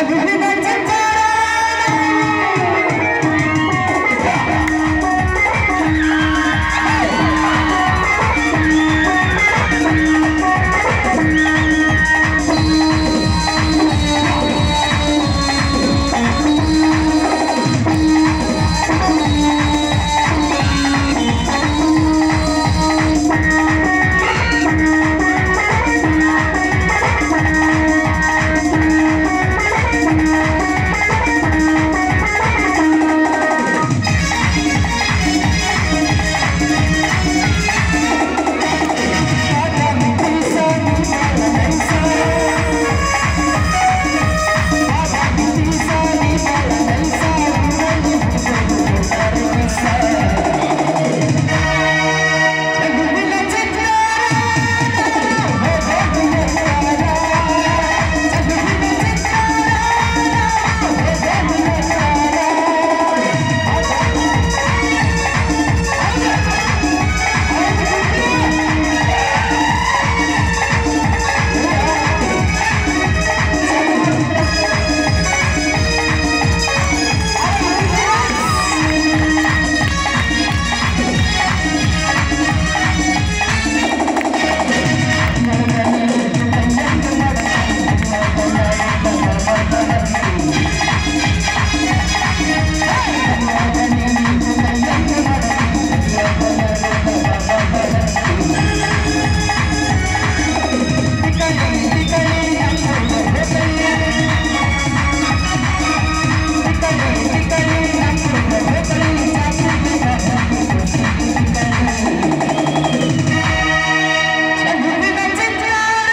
Yeah.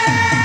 Yeah!